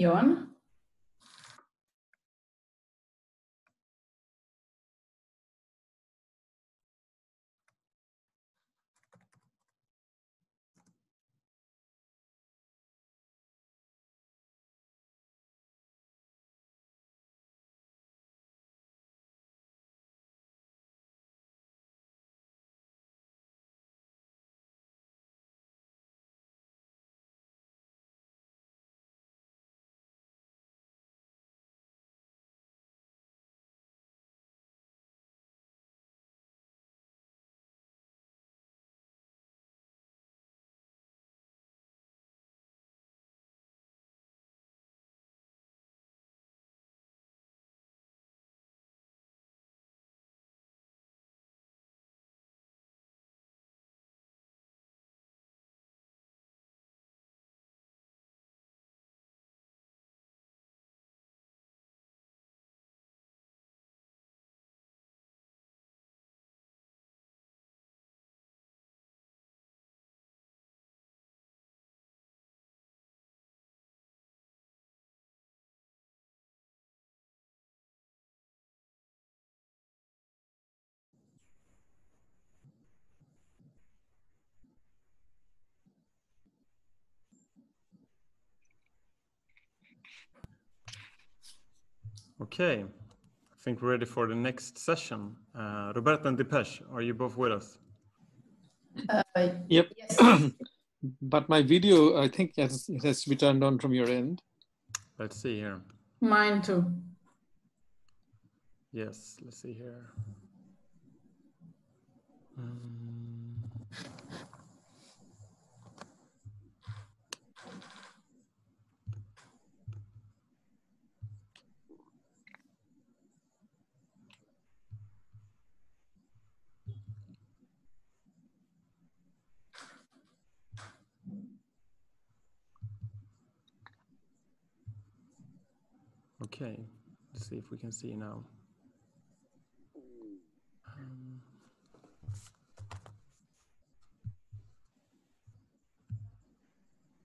Johan? Okay, I think we're ready for the next session. Uh, Roberta and Dipesh, are you both with us? Uh, Yep. yes. But my video, I think has, it has to be turned on from your end. Let's see here. Mine too. Yes, let's see here. Um, Okay, let's see if we can see now. Um,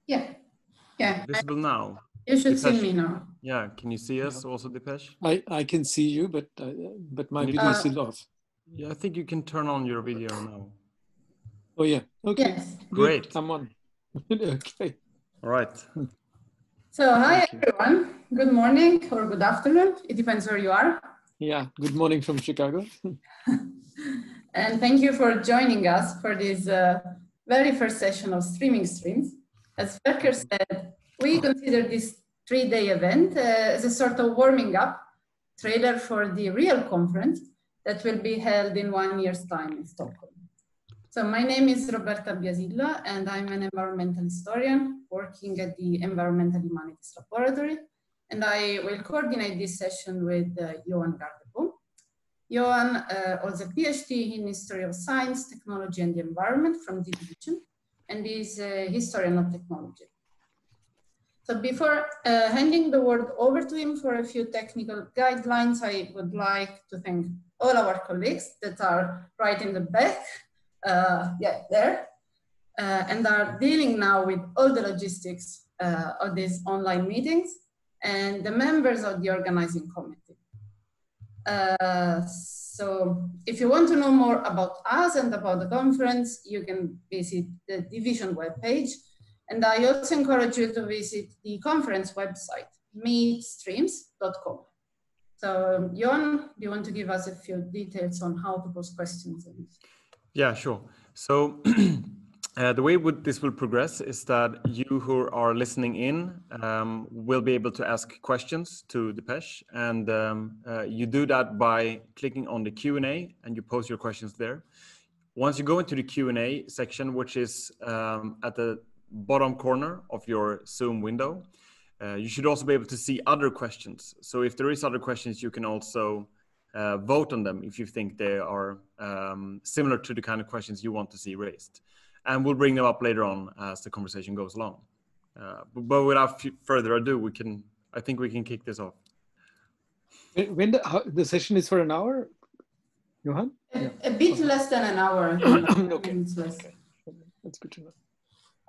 Yeah. Yeah. visible now. You should see me now. Yeah, can you see us also, Dipesh? I, I can see you, but uh, but my Can you video is Uh, still off. Yeah, I think you can turn on your video now. Oh yeah. Okay. Yes. Good. Great. I'm on. okay. All right. So hi everyone. Good morning or good afternoon. It depends where you are. Yeah. Good morning from Chicago. And thank you for joining us for this uh, very first session of Streaming Streams. As Berker said, we consider this three-day event uh, as a sort of warming up trailer for the real conference that will be held in one year's time in Stockholm. So my name is Roberta Biasillo and I'm an environmental historian working at the Environmental Humanities Laboratory. And I will coordinate this session with uh, Johan Gärdebo. Johan uh, holds a PhD in history of science, technology, and the environment from the division, and is a historian of technology. So before uh, handing the word over to him for a few technical guidelines, I would like to thank all our colleagues that are right in the back, yeah, there, uh, and are dealing now with all the logistics uh, of these online meetings and the members of the organizing committee. Uh, so if you want to know more about us and about the conference, you can visit the division webpage. And I also encourage you to visit the conference website, meetstreams.com. So Johan, do you want to give us a few details on how to post questions? Yeah, sure. So uh, the way would, this will progress is that you who are listening in um, will be able to ask questions to Dipesh, and um, uh, you do that by clicking on the Q and A, and you post your questions there. Once you go into the Q and A section, which is um, at the bottom corner of your Zoom window, uh, you should also be able to see other questions. So if there is other questions, you can also uh, vote on them if you think they are um, similar to the kind of questions you want to see raised. And we'll bring them up later on as the conversation goes along. Uh, but, but without further ado, we can. I think we can kick this off. When when the, how, the session is for an hour, Johan? A, a bit less than an hour. Okay. Okay. That's good to know.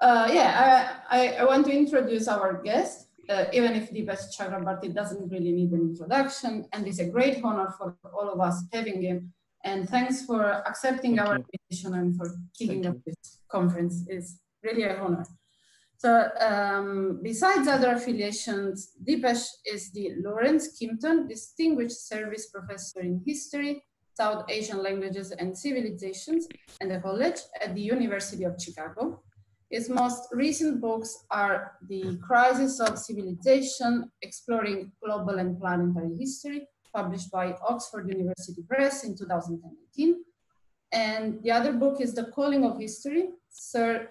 Uh, yeah, I, I, I want to introduce our guest. Uh, even if Dipesh Chakrabarty doesn't really need an introduction, and it's a great honor for all of us having him. And thanks for accepting Thank our you. invitation and for kicking Thank off this conference. It's really an honor. So um, besides other affiliations, Dipesh is the Lawrence Kimpton Distinguished Service Professor in History, South Asian Languages and Civilizations and the College at the University of Chicago. His most recent books are The Crisis of Civilization, Exploring Global and Planetary History, published by Oxford University Press in 2018. And the other book is The Calling of History, Sir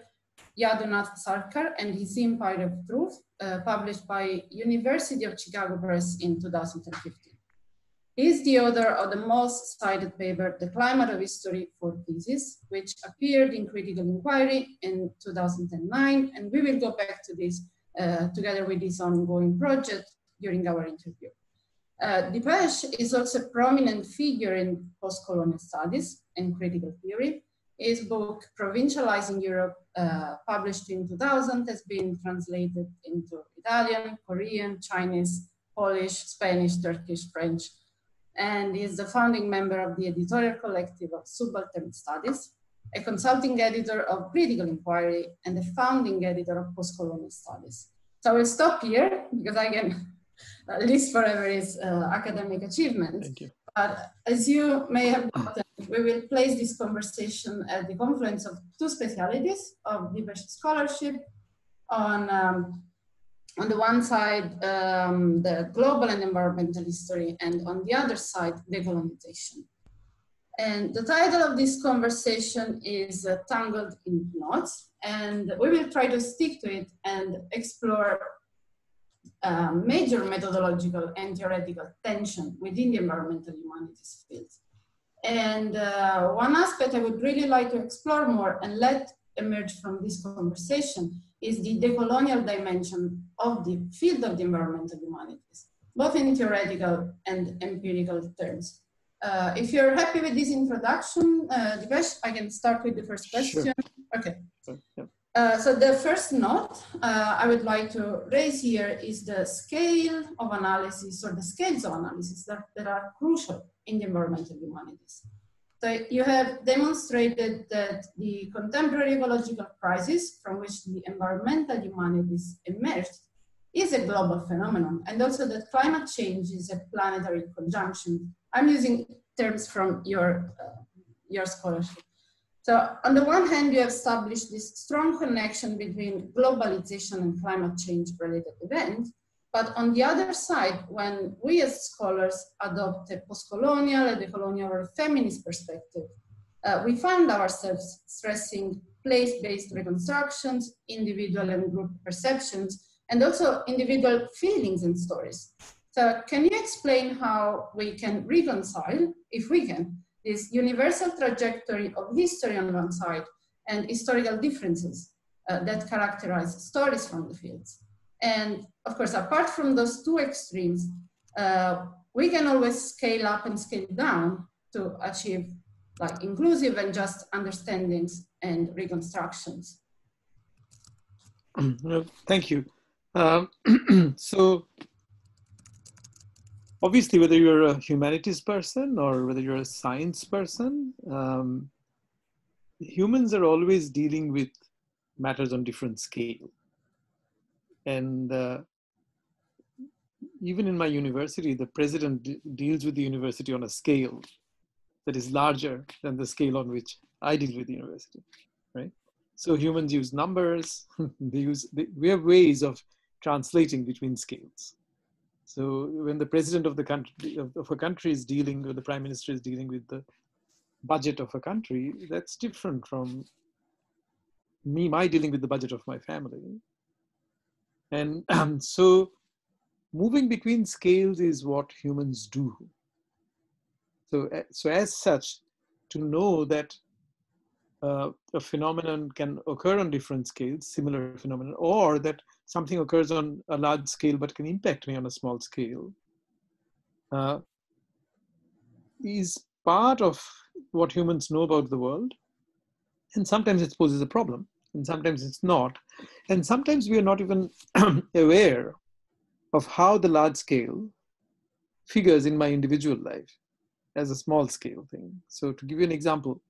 Jadunath Sarkar and His Empire of Truth, uh, published by University of Chicago Press in 2015. Is the author of the most cited paper, The Climate of History Four Theses, which appeared in Critical Inquiry in 2009, and we will go back to this uh, together with this ongoing project during our interview. Uh, Dipesh is also a prominent figure in post-colonial studies and critical theory. His book, Provincializing Europe, uh, published in 2000, has been translated into Italian, Korean, Chinese, Polish, Spanish, Turkish, French, and is the founding member of the editorial collective of Subaltern Studies, a consulting editor of Critical Inquiry, and the founding editor of Postcolonial Studies. So I will stop here because I can list forever his uh, academic achievements. Thank you. But as you may have gotten, we will place this conversation at the confluence of two specialities of diverse scholarship. On, um, on the one side, um, the global and environmental history, and on the other side, decolonization. And the title of this conversation is uh, Tangled in Knots, and we will try to stick to it and explore uh, major methodological and theoretical tension within the environmental humanities field. And uh, one aspect I would really like to explore more and let emerge from this conversation is the decolonial dimension of the field of the environmental humanities, both in theoretical and empirical terms. Uh, if you're happy with this introduction, uh, Dipesh, I can start with the first question. Sure. Okay. Yeah. Uh, so the first note uh, I would like to raise here is the scale of analysis or the scales of analysis that, that are crucial in the environmental humanities. So you have demonstrated that the contemporary ecological crisis from which the environmental humanities emerged is a global phenomenon and also that climate change is a planetary conjunction. I'm using terms from your, uh, your scholarship. So on the one hand, you have established this strong connection between globalization and climate change related events. But on the other side, when we as scholars adopt a post-colonial, a decolonial or feminist perspective, uh, we find ourselves stressing place-based reconstructions, individual and group perceptions, and also individual feelings and stories. So can you explain how we can reconcile, if we can, this universal trajectory of history on one side and historical differences uh, that characterize stories from the fields. And of course, apart from those two extremes, uh, we can always scale up and scale down to achieve like inclusive and just understandings and reconstructions. Thank you. Um, so, obviously, whether you're a humanities person or whether you're a science person, um, humans are always dealing with matters on different scale. And uh, even in my university, the president de- deals with the university on a scale that is larger than the scale on which I deal with the university, right? So humans use numbers. they use they, we have ways of translating between scales. So when the president of the country of, of a country is dealing, or the prime minister is dealing with the budget of a country, that's different from me, my dealing with the budget of my family. And um, so moving between scales is what humans do. So, so as such, to know that uh, a phenomenon can occur on different scales, similar phenomenon, or that something occurs on a large scale but can impact me on a small scale, uh, is part of what humans know about the world. And sometimes it poses a problem, and sometimes it's not. And sometimes we are not even aware of how the large scale figures in my individual life as a small scale thing. So to give you an example,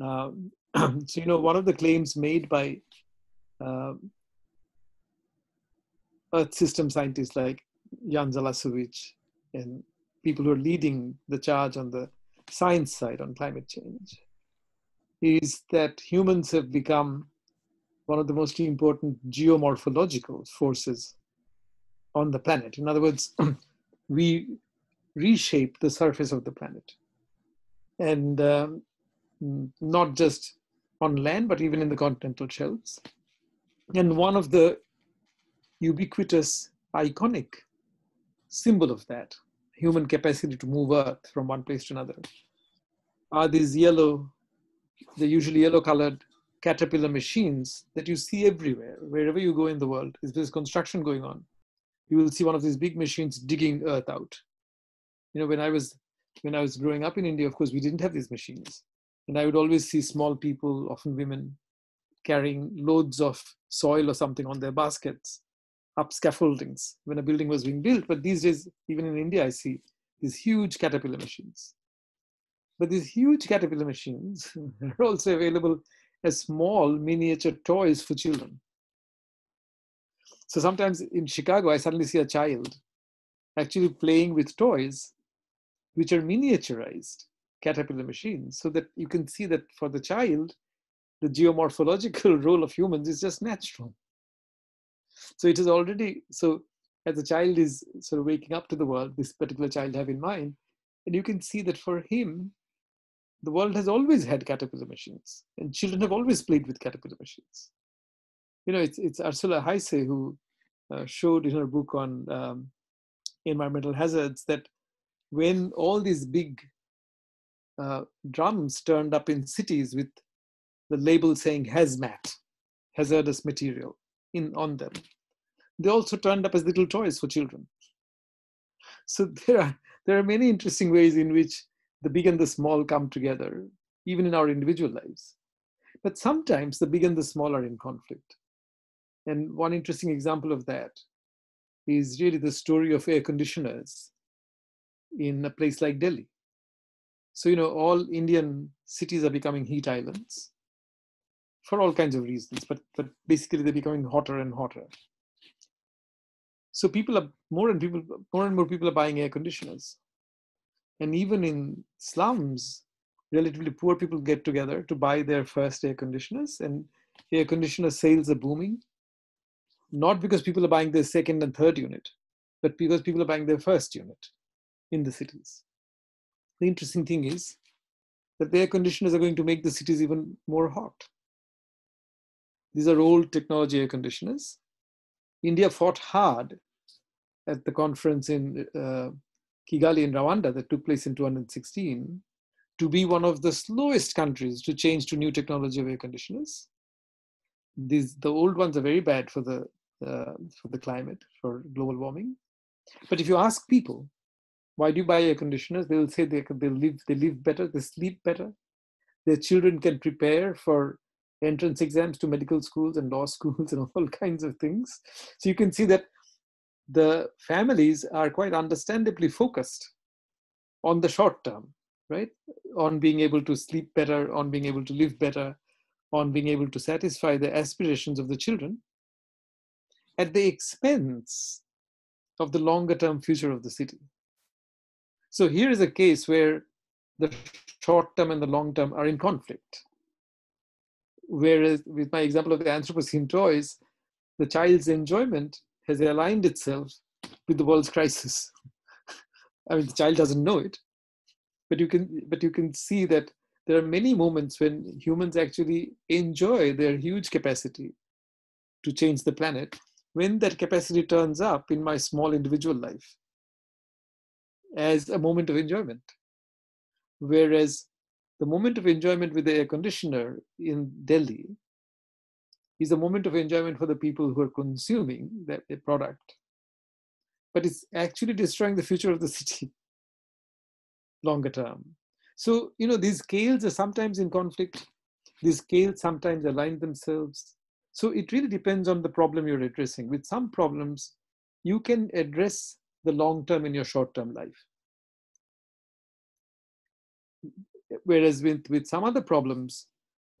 um, so you know one of the claims made by uh, Earth system scientists like Jan Zalasiewicz and people who are leading the charge on the science side on climate change is that humans have become one of the most important geomorphological forces on the planet. In other words, we reshape the surface of the planet. And um, not just on land, but even in the continental shelves. And one of the ubiquitous, iconic symbol of that, human capacity to move Earth from one place to another, are these yellow, the usually yellow colored caterpillar machines that you see everywhere, wherever you go in the world. If there's construction going on, you will see one of these big machines digging earth out. You know, when I was when I was growing up in India, of course, we didn't have these machines. And I would always see small people, often women, carrying loads of soil or something on their baskets up scaffoldings when a building was being built. But these days, even in India, I see these huge caterpillar machines. But these huge caterpillar machines are also available as small miniature toys for children. So sometimes in Chicago, I suddenly see a child actually playing with toys which are miniaturized caterpillar machines so that you can see that for the child, the geomorphological role of humans is just natural. So it is already, so as a child is sort of waking up to the world, this particular child have in mind, and you can see that for him, the world has always had caterpillar machines, and children have always played with caterpillar machines. You know, it's, it's Ursula Heise who uh, showed in her book on um, environmental hazards that when all these big uh, drums turned up in cities with the label saying hazmat, hazardous material, in on them, they also turned up as little toys for children. So there are there are many interesting ways in which the big and the small come together, even in our individual lives. But sometimes the big and the small are in conflict. And one interesting example of that is really the story of air conditioners in a place like Delhi. So, you know, all Indian cities are becoming heat islands for all kinds of reasons, but, but basically they're becoming hotter and hotter. So people are more and people more and more people are buying air conditioners. And even in slums, relatively poor people get together to buy their first air conditioners, and air conditioner sales are booming. Not because people are buying their second and third unit, but because people are buying their first unit in the cities. The interesting thing is that the air conditioners are going to make the cities even more hot. These are old technology air conditioners. India fought hard at the conference in uh, Kigali in Rwanda that took place in 2016 to be one of the slowest countries to change to new technology of air conditioners. These, the old ones are very bad for the, uh, for the climate, for global warming. But if you ask people, why do you buy air conditioners? They will say they, they, live, they live better, they sleep better. Their children can prepare for entrance exams to medical schools and law schools and all kinds of things. So you can see that the families are quite understandably focused on the short term, right? On being able to sleep better, on being able to live better, on being able to satisfy the aspirations of the children at the expense of the longer term future of the city. So here is a case where the short term and the long term are in conflict. Whereas with my example of the Anthropocene toys, the child's enjoyment has aligned itself with the world's crisis. I mean, the child doesn't know it, but you can, but you can see that there are many moments when humans actually enjoy their huge capacity to change the planet when that capacity turns up in my small individual life as a moment of enjoyment. Whereas the moment of enjoyment with the air conditioner in Delhi is a moment of enjoyment for the people who are consuming that product. But it's actually destroying the future of the city longer term. So, you know, these scales are sometimes in conflict. These scales sometimes align themselves. So it really depends on the problem you're addressing. With some problems, you can address the long term in your short term life. Whereas with, with some other problems,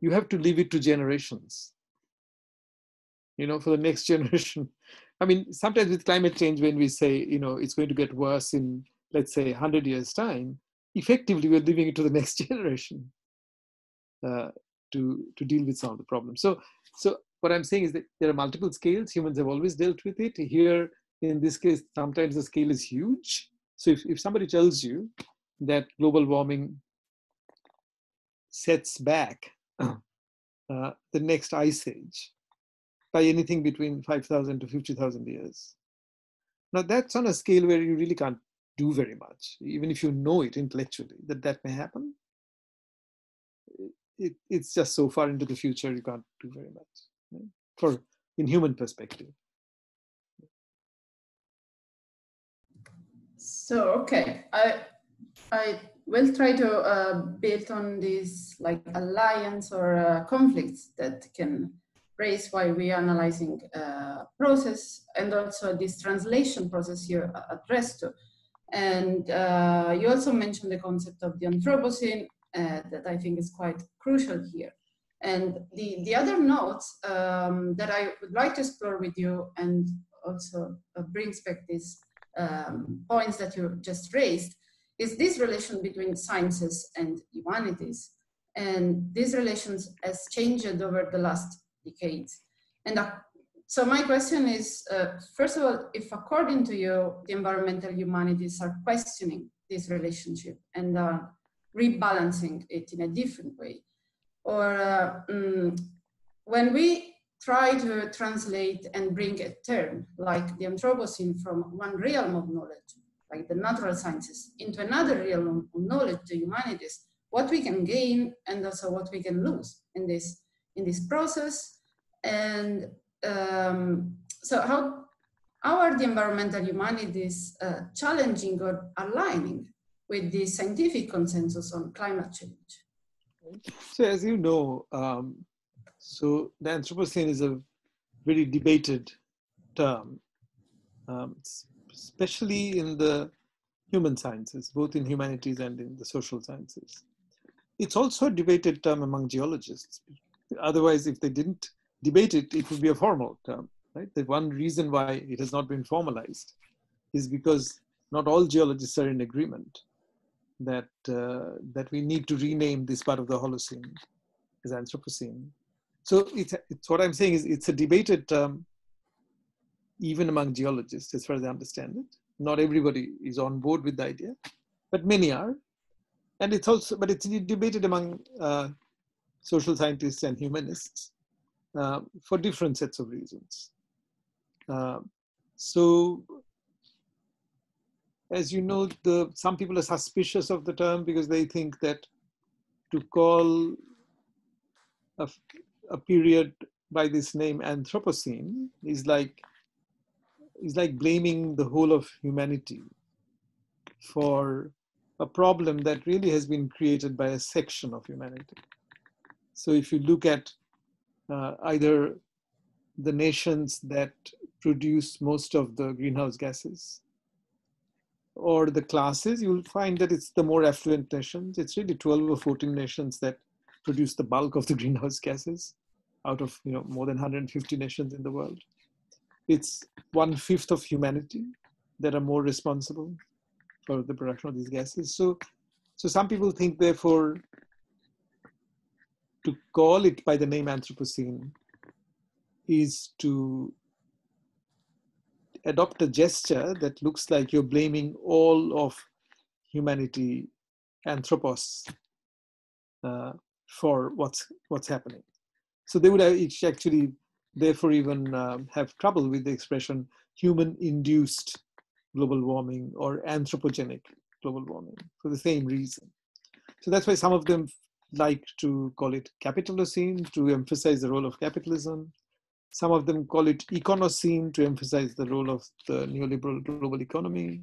you have to leave it to generations. You know, for the next generation. I mean, sometimes with climate change, when we say, you know, it's going to get worse in, let's say, 100 years' time, effectively we're leaving it to the next generation uh, to, to deal with some of the problems. So, so what I'm saying is that there are multiple scales. Humans have always dealt with it. Here, in this case, sometimes the scale is huge. So if, if somebody tells you that global warming sets back uh, the next ice age by anything between 5,000 to 50,000 years. Now that's on a scale where you really can't do very much, even if you know it intellectually that that may happen. It, it's just so far into the future you can't do very much right? for in human perspective. So okay, I I will try to uh, build on this like alliance or uh, conflicts that can raise while we are analyzing uh, process and also this translation process you addressed to. And uh, you also mentioned the concept of the Anthropocene uh, that I think is quite crucial here. And the, the other notes um, that I would like to explore with you and also uh, brings back these um, points that you just raised is this relation between sciences and humanities. And these relations has changed over the last decades. And uh, so my question is, uh, first of all, if according to you, the environmental humanities are questioning this relationship and uh, rebalancing it in a different way, or uh, mm, when we try to translate and bring a term like the Anthropocene from one realm of knowledge, like the natural sciences, into another realm of knowledge, the humanities, what we can gain and also what we can lose in this, in this process. And um, so how, how are the environmental humanities uh, challenging or aligning with the scientific consensus on climate change? So as you know, um, so the Anthropocene is a very debated term, um, especially in the human sciences, both in humanities and in the social sciences. It's also a debated term among geologists. Otherwise, if they didn't debate it, it would be a formal term, right? The one reason why it has not been formalized is because not all geologists are in agreement that uh, that we need to rename this part of the Holocene as Anthropocene so it's, it's what I'm saying is it's a debated term even among geologists, as far as I understand it. Not everybody is on board with the idea, but many are. And it's also, but it's debated among uh, social scientists and humanists uh, for different sets of reasons. Uh, so, as you know, the some people are suspicious of the term because they think that to call a, a period by this name Anthropocene is like is like blaming the whole of humanity for a problem that really has been created by a section of humanity. So if you look at uh, either the nations that produce most of the greenhouse gases or the classes, you'll find that it's the more affluent nations. It's really 12 or 14 nations that produce the bulk of the greenhouse gases out of you know more than 150 nations in the world. It's one fifth of humanity that are more responsible for the production of these gases. So, so some people think, therefore, to call it by the name Anthropocene is to adopt a gesture that looks like you're blaming all of humanity, anthropos, uh, for what's what's happening. So they would actually, therefore, even um, have trouble with the expression human-induced global warming or anthropogenic global warming for the same reason. So that's why some of them like to call it capitalocene to emphasize the role of capitalism. Some of them call it econocene to emphasize the role of the neoliberal global economy.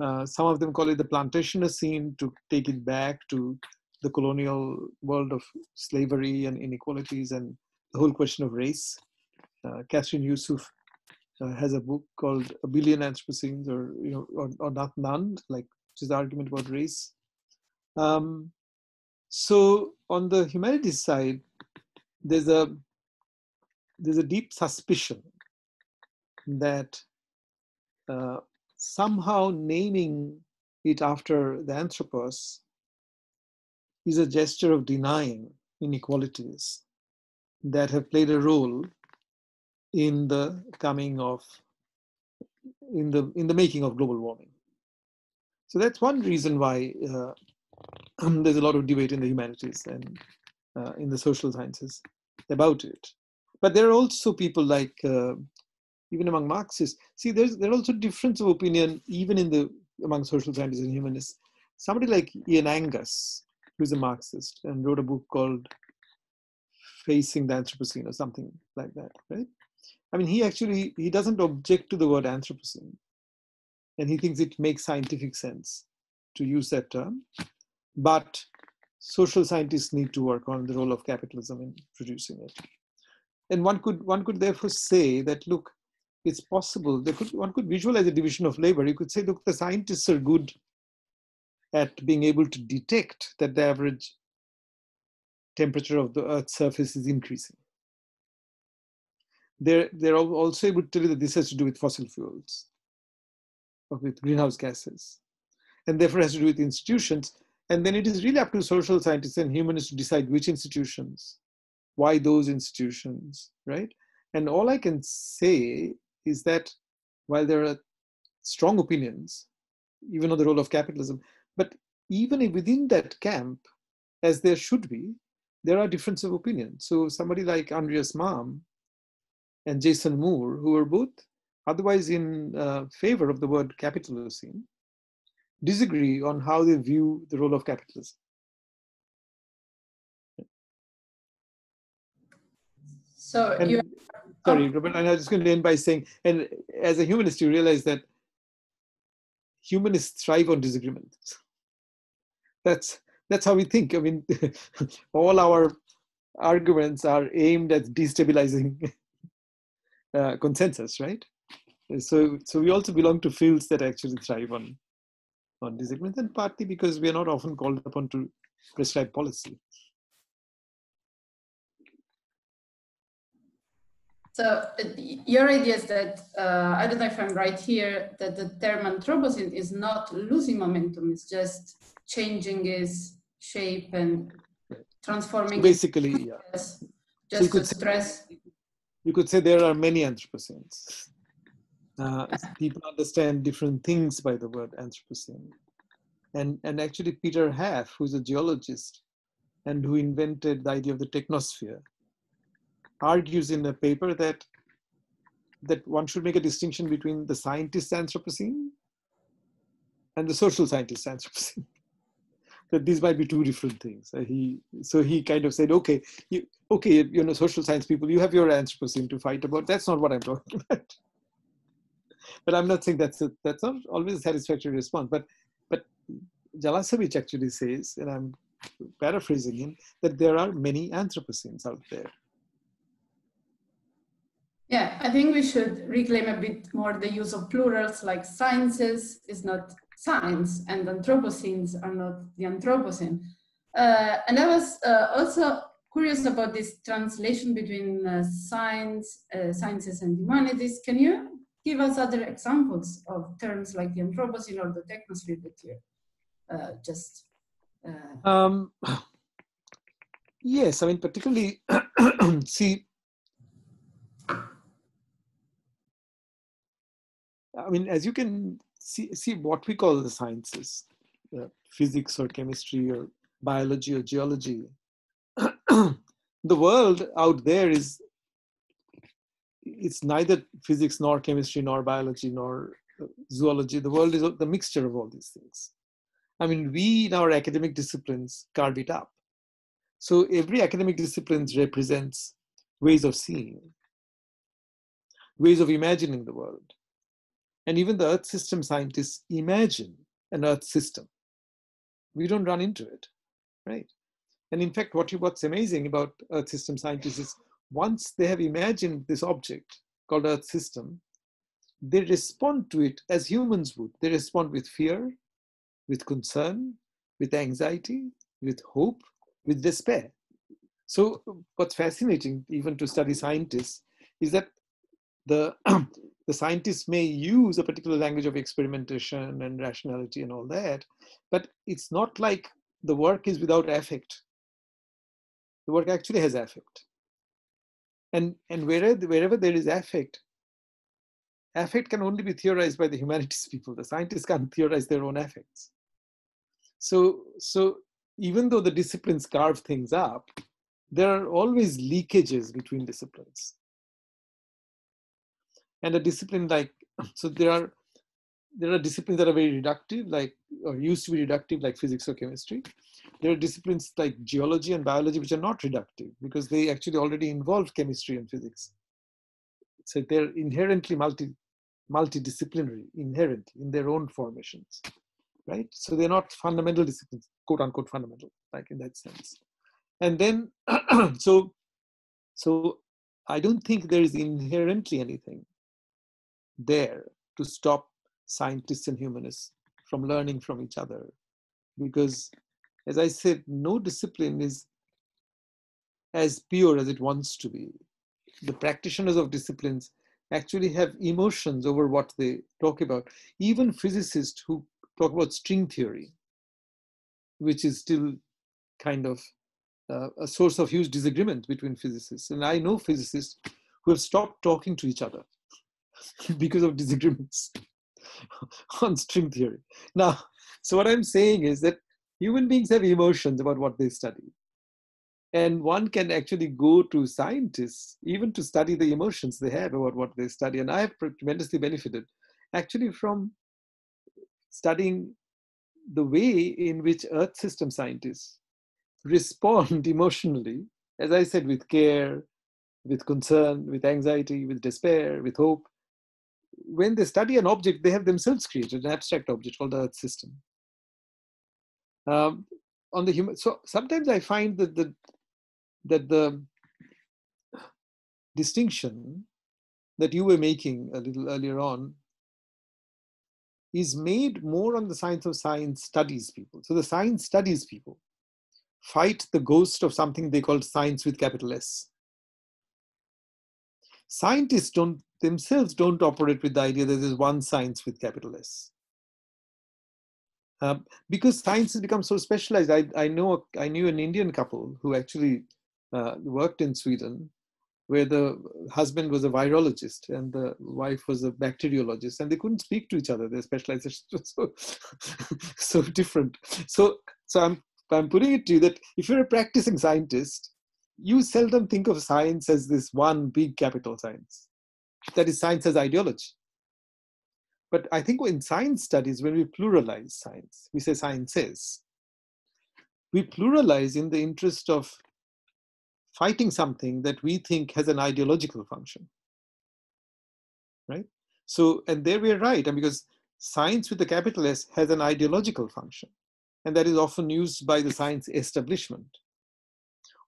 Uh, some of them call it the plantationocene to take it back to the colonial world of slavery and inequalities and the whole question of race. Uh, Kathryn Yusoff uh, has a book called A Billion Anthropocenes, or you know, or, or not none, like which is the argument about race. Um, so on the humanities side, there's a there's a deep suspicion that uh, somehow naming it after the anthropos is a gesture of denying inequalities that have played a role in the coming of in the in the making of global warming. So that's one reason why uh, there's a lot of debate in the humanities and uh, in the social sciences about it. But there are also people like uh, even among marxists. See there's there are also difference of opinion even in the among social scientists and humanists. Somebody like ian angus who's a marxist and wrote a book called facing the anthropocene or something like that right? I mean, he actually he doesn't object to the word Anthropocene, and he thinks it makes scientific sense to use that term. But social scientists need to work on the role of capitalism in producing it. And one could one could therefore say that look, it's possible. They could one could visualize a division of labor. You could say, look, the scientists are good at being able to detect that the average temperature of the Earth's surface is increasing they're, they're also able to tell you that this has to do with fossil fuels, or with greenhouse gases, and therefore has to do with institutions. And then it is really up to social scientists and humanists to decide which institutions, why those institutions, right? And all I can say is that while there are strong opinions, even on the role of capitalism, but even within that camp, as there should be, there are differences of opinion. So somebody like Andreas Malm and Jason Moore, who were both otherwise in uh, favor of the word capitalism, disagree on how they view the role of capitalism. So and, you. Sorry, oh. Robert, and I was just going to end by saying, and as a humanist, you realize that humanists thrive on disagreement. That's that's how we think. I mean, all our arguments are aimed at destabilizing uh, consensus, right? So, so we also belong to fields that actually thrive on on disagreement, and partly because we are not often called upon to prescribe policy. So uh, your idea is that, uh, I don't know if I'm right here, that the term Anthropocene is not losing momentum, it's just changing its shape and transforming. Basically, yeah. Just so to stress you could say there are many Anthropocenes. Uh, people understand different things by the word Anthropocene. And, and actually, Peter Haff, who's a geologist and who invented the idea of the technosphere, argues in a paper that, that one should make a distinction between the scientist Anthropocene and the social scientist Anthropocene that these might be two different things. Uh, he so he kind of said, okay, you, okay, you know, social science people, you have your Anthropocene to fight about. That's not what I'm talking about. But I'm not saying that's a, that's not always a satisfactory response. But but Zalasiewicz actually says, and I'm paraphrasing him, that there are many Anthropocenes out there. Yeah, I think we should reclaim a bit more the use of plurals, like sciences is not science and Anthropocenes are not the Anthropocene. Uh, and I was uh, also curious about this translation between uh, science, uh, sciences and humanities. Can you give us other examples of terms like the Anthropocene or the technosphere that you uh, just... Uh, um, yes, I mean, particularly, see, I mean, as you can see, see what we call the sciences, uh, physics or chemistry or biology or geology. the world out there is, it's neither physics nor chemistry nor biology nor uh, zoology. The world is the mixture of all these things. I mean, we in our academic disciplines carve it up. So every academic discipline represents ways of seeing, ways of imagining the world. And even the Earth system scientists imagine an Earth system. We don't run into it, right? And in fact, what you, what's amazing about Earth system scientists is once they have imagined this object called Earth system, they respond to it as humans would. They respond with fear, with concern, with anxiety, with hope, with despair. So, what's fascinating, even to study scientists, is that the, the scientists may use a particular language of experimentation and rationality and all that, but it's not like the work is without affect. The work actually has affect. And, and wherever, wherever there is affect, affect can only be theorized by the humanities people. The scientists can't theorize their own affects. So, so even though the disciplines carve things up, there are always leakages between disciplines. And a discipline like, so there are there are disciplines that are very reductive, like or used to be reductive, like physics or chemistry. There are disciplines like geology and biology which are not reductive because they actually already involve chemistry and physics. So they're inherently multi multidisciplinary, inherent in their own formations, right? So they're not fundamental disciplines, quote unquote fundamental, like in that sense. And then, so, so I don't think there is inherently anything there to stop scientists and humanists from learning from each other. Because, as I said, no discipline is as pure as it wants to be. The practitioners of disciplines actually have emotions over what they talk about. Even physicists who talk about string theory, which is still kind of uh, a source of huge disagreement between physicists. And I know physicists who have stopped talking to each other because of disagreements on string theory. Now, so what I'm saying is that human beings have emotions about what they study. And one can actually go to scientists, even to study the emotions they have about what they study. And I have tremendously benefited actually from studying the way in which Earth system scientists respond emotionally, as I said, with care, with concern, with anxiety, with despair, with hope. When they study an object, they have themselves created an abstract object called the Earth system. Um, on the human, so sometimes I find that the that the distinction that you were making a little earlier on is made more on the science of science studies people. So the science studies people fight the ghost of something they call science with capital S. Scientists don't themselves don't operate with the idea that there's one science with capital S. Um, because science has become so specialized. I, I know I knew an Indian couple who actually uh, worked in Sweden, where the husband was a virologist and the wife was a bacteriologist, and they couldn't speak to each other. Their specializations were so so different. So so I'm I'm putting it to you that if you're a practicing scientist, you seldom think of science as this one big capital science. That is science as ideology. But I think in science studies, when we pluralize science, we say sciences, we pluralize in the interest of fighting something that we think has an ideological function. Right? So, and there we are right, and because science with the capital S has an ideological function, and that is often used by the science establishment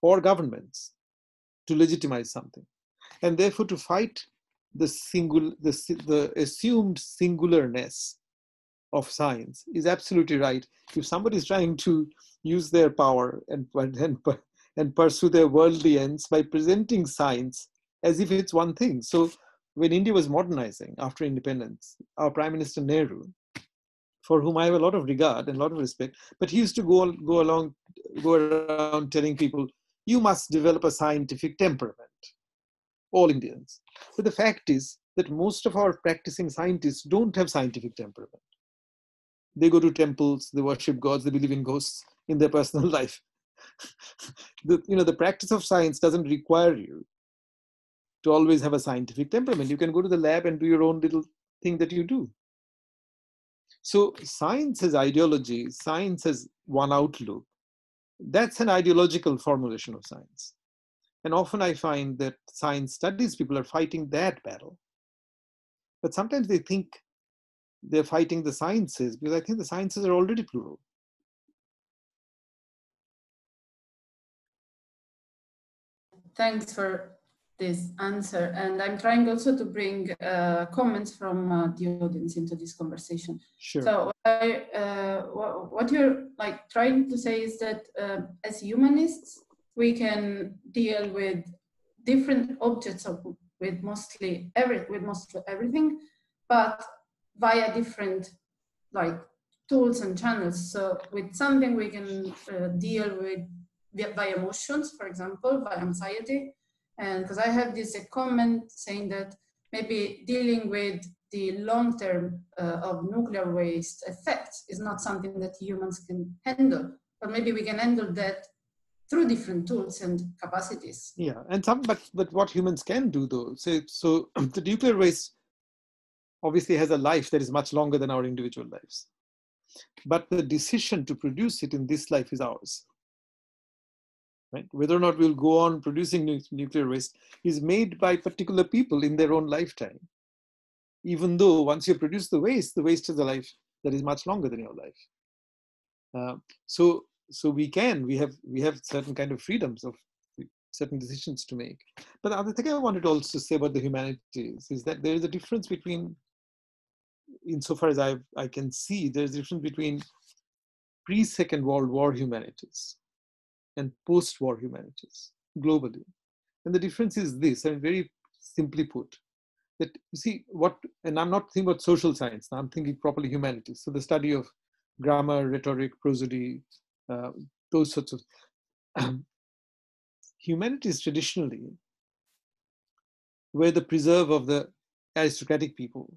or governments to legitimize something. And therefore, to fight the, single, the, the assumed singularness of science is absolutely right. If somebody is trying to use their power and, and and pursue their worldly ends by presenting science as if it's one thing. So when India was modernizing after independence, our Prime Minister Nehru, for whom I have a lot of regard and a lot of respect, but he used to go, go along, go around telling people, you must develop a scientific temperament, all Indians. But the fact is that most of our practicing scientists don't have scientific temperament. They go to temples, they worship gods, they believe in ghosts in their personal life the, you know, the practice of science doesn't require you to always have a scientific temperament. You can go to the lab and do your own little thing that you do. So science has ideology, science has one outlook. That's an ideological formulation of science. And often I find that science studies people are fighting that battle. But sometimes they think they're fighting the sciences because I think the sciences are already plural. thanks for this answer. And I'm trying also to bring uh, comments from uh, the audience into this conversation. Sure. So I, uh, what you're like trying to say is that uh, as humanists, we can deal with different objects of, with mostly every with mostly everything, but via different like tools and channels. So with something we can uh, deal with via emotions, for example, by anxiety. And because I have this a comment saying that maybe dealing with the long term uh, of nuclear waste effects is not something that humans can handle, but maybe we can handle that through different tools and capacities. Yeah, and some, but but what humans can do though, so so the nuclear waste obviously has a life that is much longer than our individual lives, but the decision to produce it in this life is ours right? Whether or not we'll go on producing nu nuclear waste is made by particular people in their own lifetime. Even though once you produce the waste, the waste is a life that is much longer than your life. Uh, so, so we can, we have, we have certain kind of freedoms of certain decisions to make. But the other thing I wanted to also say about the humanities is that there is a difference between, insofar as I I can see, there's a difference between pre-Second World War humanities and post-war humanities globally. And the difference is this, I and very simply put, that you see what, and I'm not thinking about social science, now, I'm thinking properly humanities. So the study of grammar, rhetoric, prosody, uh, those sorts of um, humanities traditionally were the preserve of the aristocratic people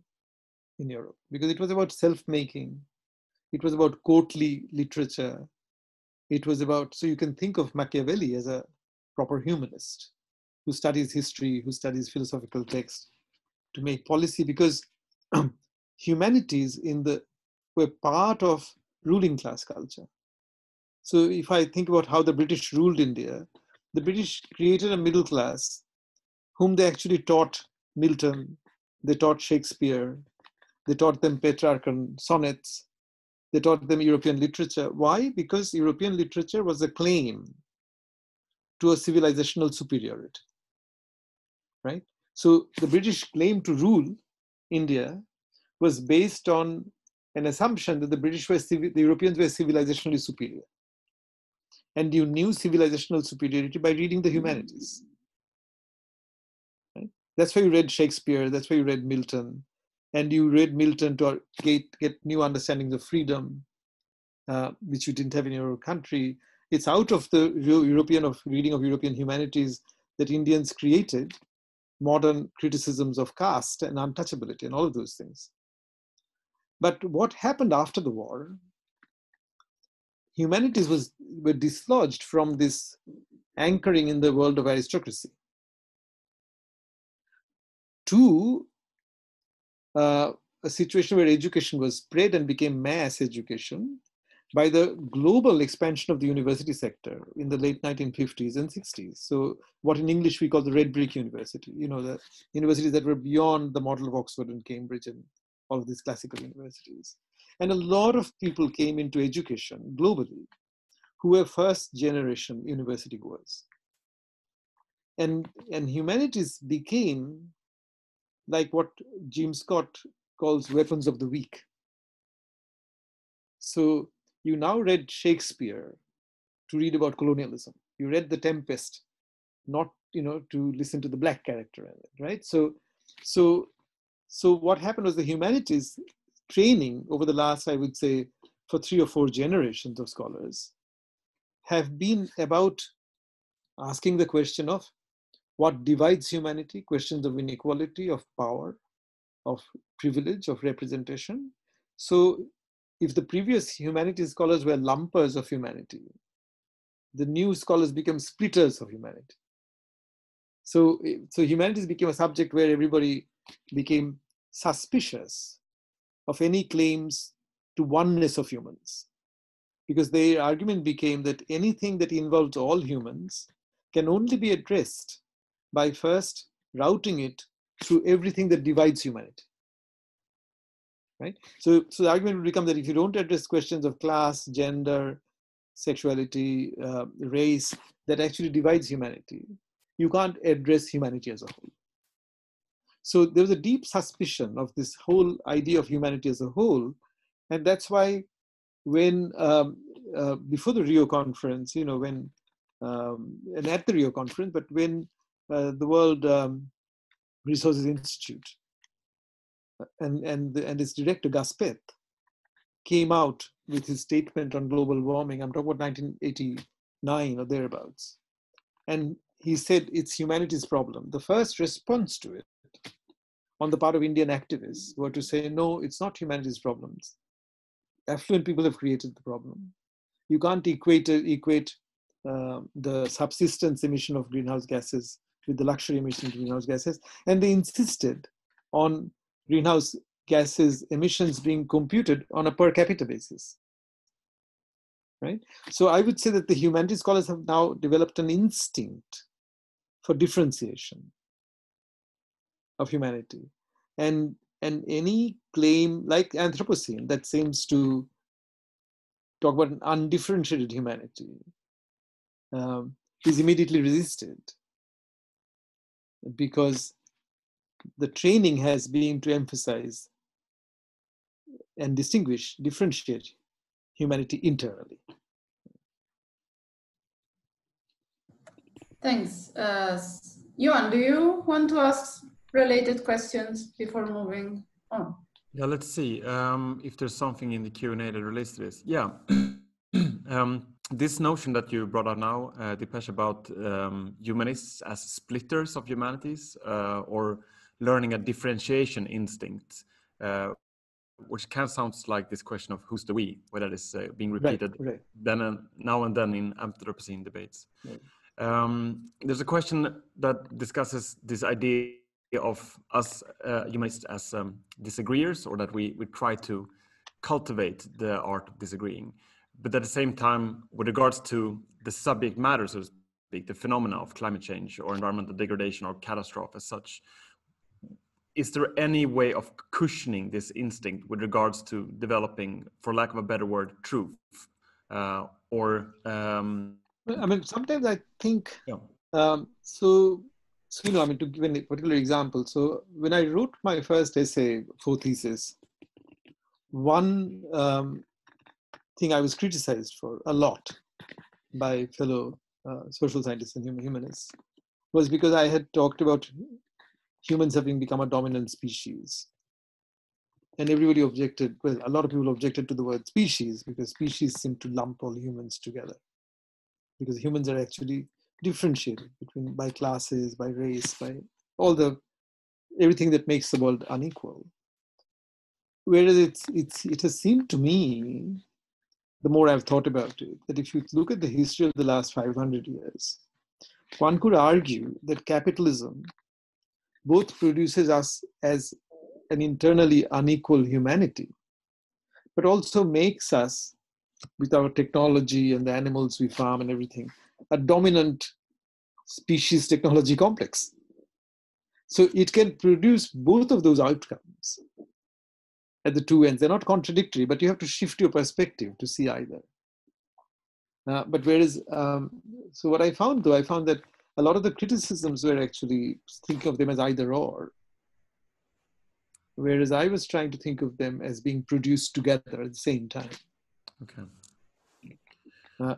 in Europe because it was about self-making, it was about courtly literature, it was about, so you can think of Machiavelli as a proper humanist who studies history, who studies philosophical text to make policy because humanities in the were part of ruling class culture. So if I think about how the British ruled India, the British created a middle class whom they actually taught Milton, they taught Shakespeare, they taught them Petrarchan sonnets, they taught them European literature. Why? Because European literature was a claim to a civilizational superiority. Right? So the British claim to rule India was based on an assumption that the British were the Europeans were civilizationally superior. And you knew civilizational superiority by reading the humanities. Right? That's why you read Shakespeare, that's why you read Milton, and you read Milton to get, get new understandings of freedom, uh, which you didn't have in your country. It's out of the European of reading of European humanities that Indians created modern criticisms of caste and untouchability and all of those things. But what happened after the war? Humanities was were dislodged from this anchoring in the world of aristocracy to uh, a situation where education was spread and became mass education by the global expansion of the university sector in the late 1950s and 60s. So what in English we call the red brick university, you know, the universities that were beyond the model of Oxford and Cambridge and all of these classical universities. And a lot of people came into education globally who were first generation university goers. And, and humanities became like what Jim Scott calls weapons of the weak. So you now read Shakespeare to read about colonialism. You read The Tempest, not you know to listen to the black character right? So, so, so what happened was the humanities training over the last, I would say, for three or four generations of scholars, have been about asking the question of what divides humanity, questions of inequality, of power, of privilege, of representation. So if the previous humanities scholars were lumpers of humanity, the new scholars become splitters of humanity. So, eh, so humanities became a subject where everybody became suspicious of any claims to oneness of humans. Because their argument became that anything that involves all humans can only be addressed by first routing it through everything that divides humanity. Right? So, so the argument would become that if you don't address questions of class, gender, sexuality, uh, race, that actually divides humanity, you can't address humanity as a whole. So there was a deep suspicion of this whole idea of humanity as a whole. And that's why when, um, uh, before the Rio conference, you know, when, um, and at the Rio conference, but when uh, the World um, Resources Institute and, and, and its director, Gus Speth, came out with his statement on global warming. I'm talking about 1989 or thereabouts. And he said it's humanity's problem. The first response to it on the part of Indian activists were to say, no, it's not humanity's problems. Affluent people have created the problem. You can't equate, equate uh, the subsistence emission of greenhouse gases with the luxury emissions greenhouse gases. And they insisted on greenhouse gases emissions being computed on a per capita basis. Right? So I would say that the humanities scholars have now developed an instinct for differentiation of humanity. And, and any claim like Anthropocene that seems to talk about an undifferentiated humanity um, is immediately resisted because the training has been to emphasize and distinguish, differentiate humanity internally. Thanks. Uh, Johan, do you want to ask related questions before moving on? Yeah, let's see um, if there's something in the Q&A that relates to this. Yeah, um, this notion that you brought up now, uh, Dipesh, about um, humanists as splitters of humanities uh, or learning a differentiation instinct, uh, which kind of sounds like this question of who's the we, whether it's uh, being repeated right, right. then and now and then in Anthropocene debates. Right. Um, there's a question that discusses this idea of us uh, humanists as um, disagreeers, or that we, we try to cultivate the art of disagreeing. But at the same time, with regards to the subject matter, so to speak, the phenomena of climate change or environmental degradation or catastrophe as such, is there any way of cushioning this instinct with regards to developing, for lack of a better word, truth? Uh, or um, I mean, sometimes I think yeah. um, so. So you know, I mean, to give a particular example. So when I wrote my first essay Four Theses, one um, thing I was criticized for a lot by fellow uh, social scientists and humanists was because I had talked about humans having become a dominant species. And everybody objected, well, a lot of people objected to the word species because species seem to lump all humans together. Because humans are actually differentiated between by classes, by race, by all the everything that makes the world unequal. Whereas it's it's it has seemed to me, the more I've thought about it, that if you look at the history of the last 500 years, one could argue that capitalism both produces us as an internally unequal humanity, but also makes us, with our technology and the animals we farm and everything, a dominant species technology complex. So it can produce both of those outcomes at the two ends. They're not contradictory, but you have to shift your perspective to see either. Uh, but whereas, um, so what I found though, I found that a lot of the criticisms were actually thinking of them as either or. Whereas I was trying to think of them as being produced together at the same time. Okay. Uh,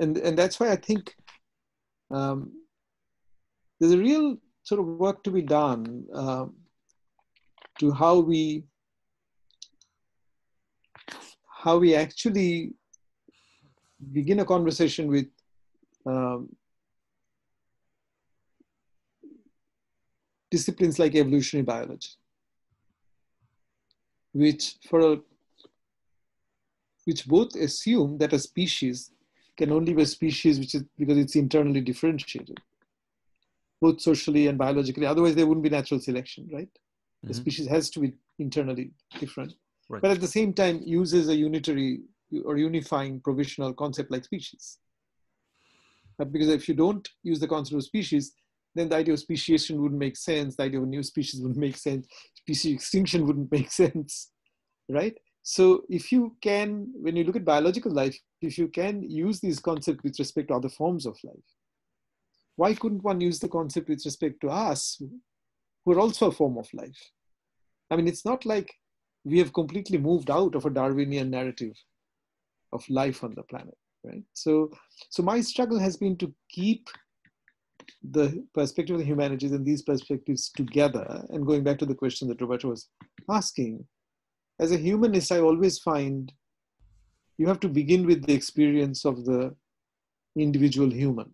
and, and that's why I think um, there's a real sort of work to be done um, to how we how we actually begin a conversation with um, disciplines like evolutionary biology, which for a, which both assume that a species can only be a species which is because it's internally differentiated, both socially and biologically. Otherwise, there wouldn't be natural selection, right? Mm-hmm. The species has to be internally different, right. but at the same time uses a unitary or unifying provisional concept like species. But because if you don't use the concept of species, then the idea of speciation wouldn't make sense. The idea of new species wouldn't make sense. Species extinction wouldn't make sense, right? So if you can, when you look at biological life, if you can use these concepts with respect to other forms of life, why couldn't one use the concept with respect to us, who are also a form of life? I mean, it's not like we have completely moved out of a Darwinian narrative of life on the planet, right? So, so my struggle has been to keep the perspective of the humanities and these perspectives together. And going back to the question that Roberta was asking, as a humanist, I always find you have to begin with the experience of the individual human,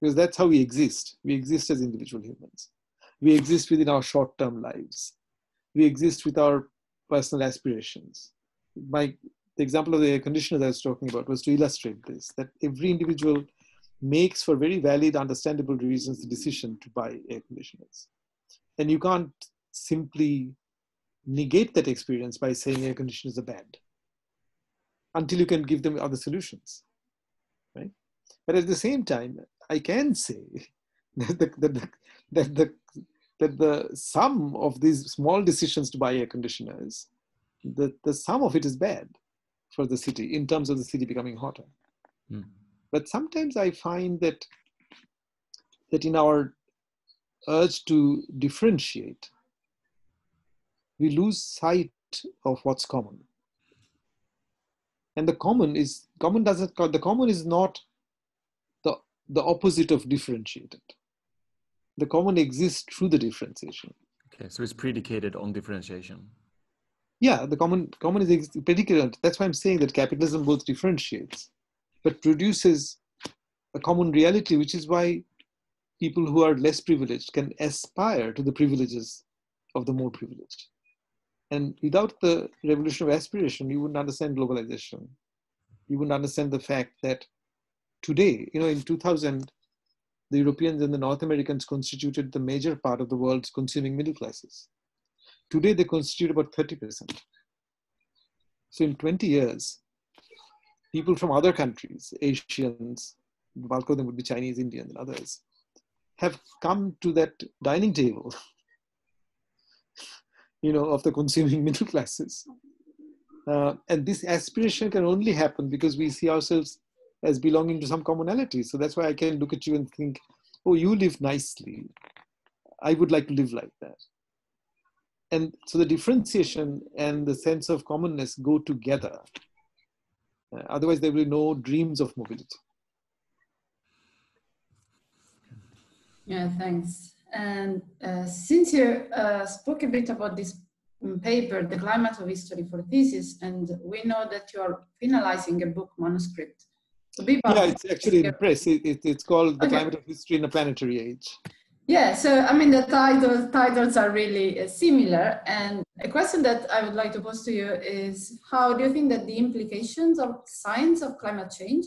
because that's how we exist. We exist as individual humans. We exist within our short term lives. We exist with our personal aspirations. My, the example of the air conditioner that I was talking about was to illustrate this that every individual makes for very valid, understandable reasons the decision to buy air conditioners. And you can't simply negate that experience by saying air conditioners are bad until you can give them other solutions, right? But at the same time, I can say that the, that the, that the, that the sum of these small decisions to buy air conditioners, the, the sum of it is bad for the city in terms of the city becoming hotter. Mm. But sometimes I find that that in our urge to differentiate, we lose sight of what's common. And the common is common doesn't the common is not the the opposite of differentiated. The common exists through the differentiation. Okay, so it's predicated on differentiation. Yeah, the common common is predicated. That's why I'm saying that capitalism both differentiates but produces a common reality, which is why people who are less privileged can aspire to the privileges of the more privileged. And without the revolution of aspiration, you wouldn't understand globalization. You wouldn't understand the fact that today, you know, in 2000, the Europeans and the North Americans constituted the major part of the world's consuming middle classes. Today, they constitute about 30%. So, in 20 years, people from other countries, Asians, the bulk of them would be Chinese, Indian, and others, have come to that dining table, you know, of the consuming middle classes. Uh, and this aspiration can only happen because we see ourselves as belonging to some commonality. So that's why I can look at you and think, oh, you live nicely. I would like to live like that. And so the differentiation and the sense of commonness go together. Uh, otherwise, there will be no dreams of mobility. Yeah, thanks. And uh, since you uh, spoke a bit about this paper, The Climate of History Four Theses, and we know that you are finalizing a book manuscript. So yeah, it's actually in the press. It, it, it's called The okay. Climate of History in a Planetary Age. Yeah, so I mean, the titles, titles are really uh, similar. And a question that I would like to pose to you is how do you think that the implications of science of climate change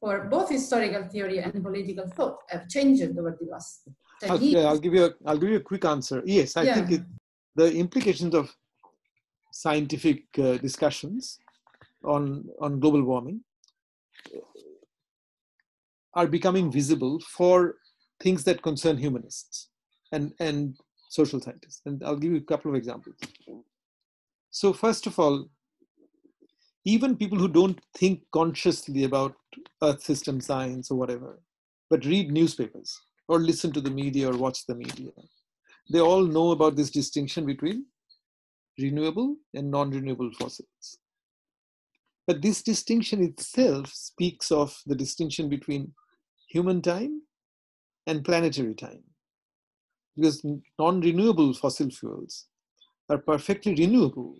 for both historical theory and political thought have changed over the last 10 I'll, years? I'll give you a, I'll give you a quick answer. Yes, I yeah. think it, the implications of scientific uh, discussions on, on global warming are becoming visible for things that concern humanists and, and social scientists. And I'll give you a couple of examples. So first of all, even people who don't think consciously about earth system science or whatever, but read newspapers or listen to the media or watch the media, they all know about this distinction between renewable and non-renewable fossils. But this distinction itself speaks of the distinction between human time and planetary time. Because non renewable fossil fuels are perfectly renewable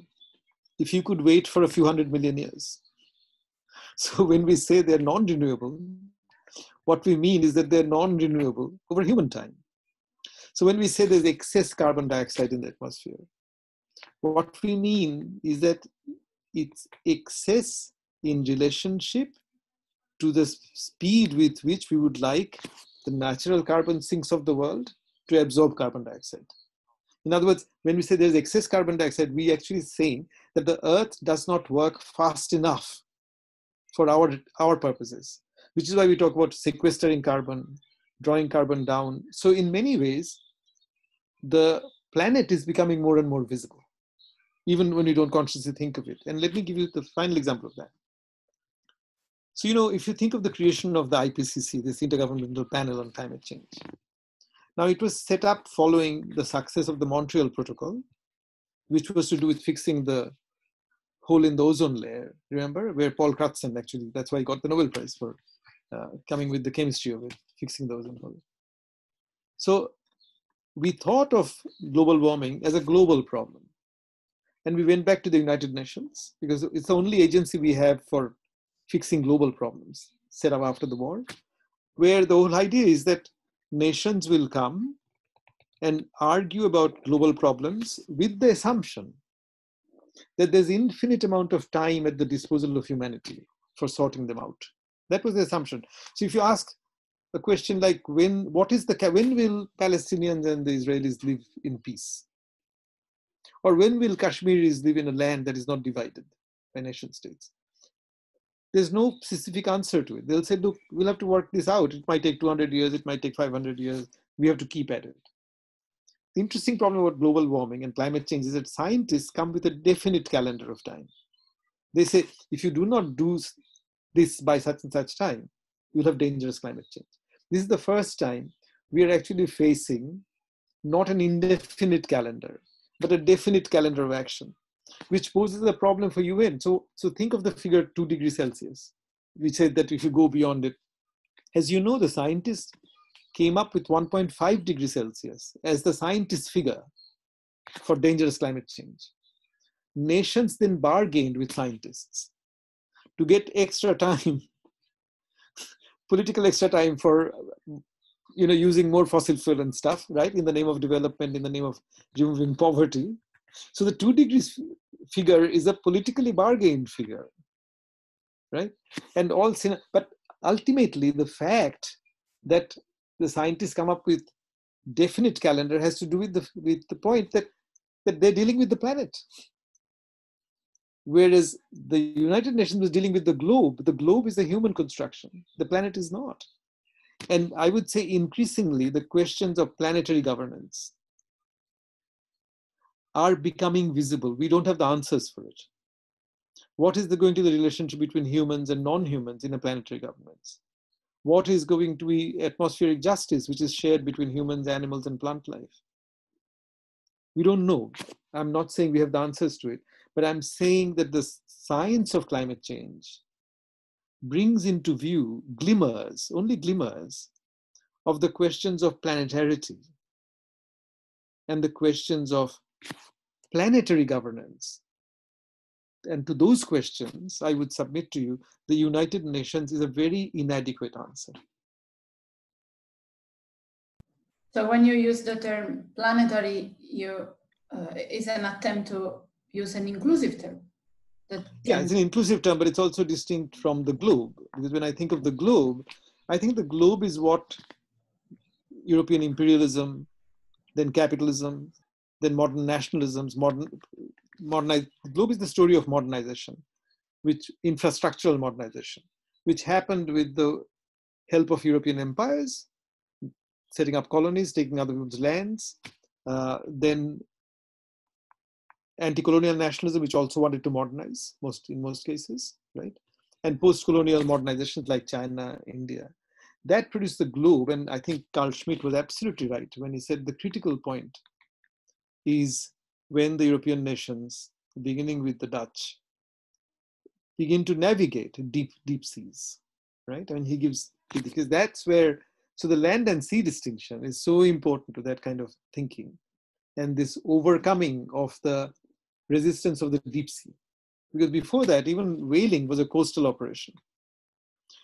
if you could wait for a few hundred million years. So when we say they're non renewable, what we mean is that they're non renewable over human time. So when we say there's excess carbon dioxide in the atmosphere, what we mean is that it's excess in relationship to the speed with which we would like the natural carbon sinks of the world to absorb carbon dioxide. In other words, when we say there's excess carbon dioxide, we actually saying that the earth does not work fast enough for our, our purposes, which is why we talk about sequestering carbon, drawing carbon down. So in many ways, the planet is becoming more and more visible, even when we don't consciously think of it. And let me give you the final example of that. So, you know, if you think of the creation of the IPCC, this Intergovernmental Panel on Climate Change, now it was set up following the success of the Montreal Protocol, which was to do with fixing the hole in the ozone layer, remember? Where Paul Crutzen actually, that's why he got the Nobel Prize for uh, coming with the chemistry of it, fixing the ozone hole. So we thought of global warming as a global problem. And we went back to the United Nations because it's the only agency we have for fixing global problems set up after the war, where the whole idea is that nations will come and argue about global problems with the assumption that there's infinite amount of time at the disposal of humanity for sorting them out. That was the assumption. So if you ask a question like when, what is the, when will Palestinians and the Israelis live in peace? Or when will Kashmiris live in a land that is not divided by nation states? There's no specific answer to it. They'll say, look, we'll have to work this out. It might take 200 years, it might take 500 years. We have to keep at it. The interesting problem about global warming and climate change is that scientists come with a definite calendar of time. They say, if you do not do this by such and such time, you'll have dangerous climate change. This is the first time we are actually facing not an indefinite calendar, but a definite calendar of action which poses a problem for UN. So, so think of the figure 2 degrees Celsius. We said that if you go beyond it, as you know, the scientists came up with 1.5 degrees Celsius as the scientist figure for dangerous climate change. Nations then bargained with scientists to get extra time, political extra time for you know using more fossil fuel and stuff, right? In the name of development, in the name of removing poverty. So the two degrees figure is a politically bargained figure, right? And all, but ultimately the fact that the scientists come up with definite calendar has to do with the with the point that that they're dealing with the planet. Whereas the united nations was dealing with the globe. The globe is a human construction. The planet is not. And i would say increasingly the questions of planetary governance are becoming visible. We don't have the answers for it. What is the, going to be the relationship between humans and non-humans in a planetary governance? What is going to be atmospheric justice, which is shared between humans, animals, and plant life? We don't know. I'm not saying we have the answers to it, but I'm saying that the science of climate change brings into view glimmers, only glimmers, of the questions of planetarity and the questions of planetary governance? And to those questions, I would submit to you, the United Nations is a very inadequate answer. So when you use the term planetary, you uh, is an attempt to use an inclusive term. That yeah, it's an inclusive term, but it's also distinct from the globe. Because when I think of the globe, I think the globe is what European imperialism, then capitalism, then modern nationalisms, modern modernize. The globe is the story of modernization, which infrastructural modernization, which happened with the help of European empires, setting up colonies, taking other people's lands, uh, then anti-colonial nationalism, which also wanted to modernize most in most cases, right? And post-colonial modernizations like China, India. That produced the globe, and I think Carl Schmitt was absolutely right when he said the critical point is when the European nations, beginning with the Dutch, begin to navigate deep, deep seas, right? Mean, he gives, because that's where, so the land and sea distinction is so important to that kind of thinking. And this overcoming of the resistance of the deep sea. Because before that, even whaling was a coastal operation.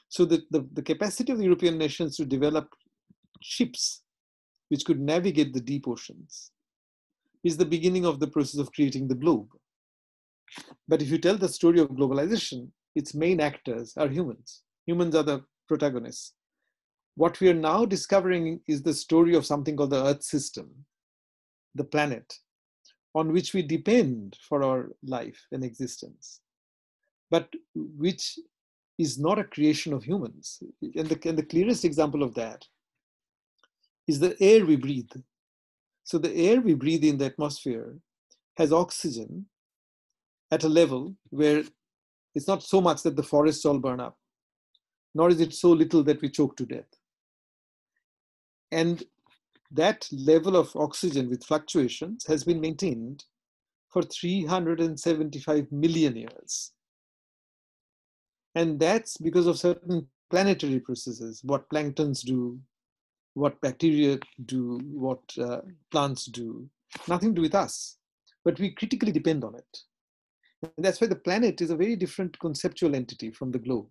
So the, the, the capacity of the European nations to develop ships which could navigate the deep oceans is the beginning of the process of creating the globe. But if you tell the story of globalization, its main actors are humans. Humans are the protagonists. What we are now discovering is the story of something called the Earth system, the planet, on which we depend for our life and existence, but which is not a creation of humans. And the, and the clearest example of that is the air we breathe. So the air we breathe in the atmosphere has oxygen at a level where it's not so much that the forests all burn up, nor is it so little that we choke to death. And that level of oxygen with fluctuations has been maintained for 375 million years. And that's because of certain planetary processes, what planktons do, what bacteria do, what uh, plants do, nothing to do with us, but we critically depend on it. And that's why the planet is a very different conceptual entity from the globe.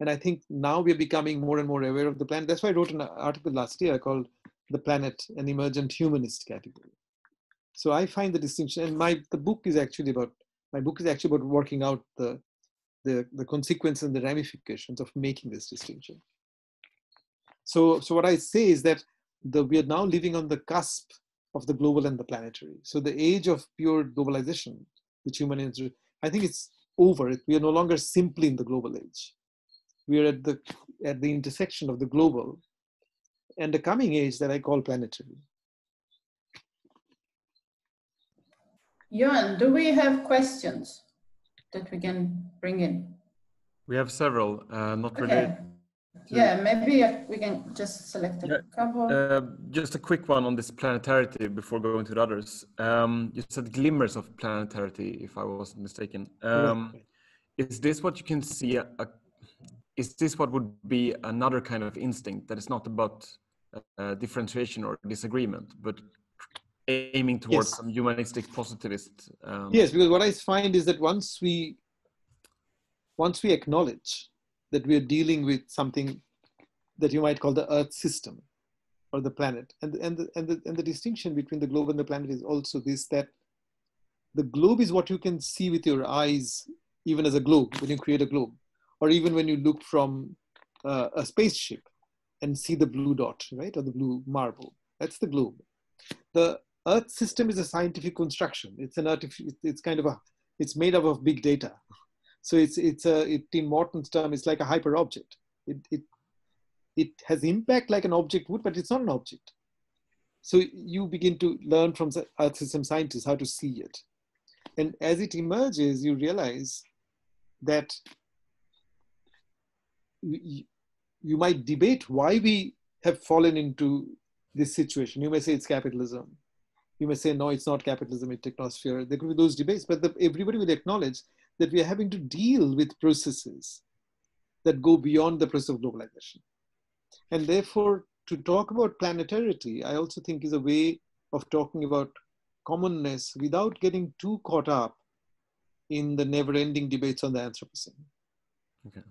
And I think now we're becoming more and more aware of the planet. That's why I wrote an article last year called The Planet, an Emergent Humanist Category. So I find the distinction, and my the book is actually about my book is actually about working out the the, the consequences and the ramifications of making this distinction. So, so what I say is that the, we are now living on the cusp of the global and the planetary. So the age of pure globalization, which human is, I think it's over. We are no longer simply in the global age. We are at the at the intersection of the global and the coming age that I call planetary. Johan, do we have questions that we can bring in? We have several, uh, not Okay. related. Yeah, maybe we can just select a Yeah, couple. Uh, just a quick one on this planetarity before going to the others. Um, you said glimmers of planetarity, if I wasn't mistaken. Um, is this what you can see? A, a, is this what would be another kind of instinct that is not about uh, differentiation or disagreement, but aiming towards Yes. some humanistic positivist? Um, Yes, because what I find is that once we once we acknowledge that we are dealing with something that you might call the Earth system or the planet, and and the, and the and the distinction between the globe and the planet is also this that the globe is what you can see with your eyes, even as a globe when you create a globe, or even when you look from uh, a spaceship and see the blue dot, right, or the blue marble. That's the globe. The Earth system is a scientific construction. It's an artificial. It's kind of a. It's made up of big data. So it's it's a. It, in Morton's term, it's like a hyper object. It it it has impact like an object would, but it's not an object. So you begin to learn from Earth system scientists how to see it, and as it emerges, you realize that you, you might debate why we have fallen into this situation. You may say it's capitalism you may say no it's not capitalism it's technosphere there could be those debates but the, everybody will acknowledge that we are having to deal with processes that go beyond the process of globalization and therefore to talk about planetarity i also think is a way of talking about commonness without getting too caught up in the never-ending debates on the anthropocene Okay.